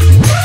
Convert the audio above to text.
Música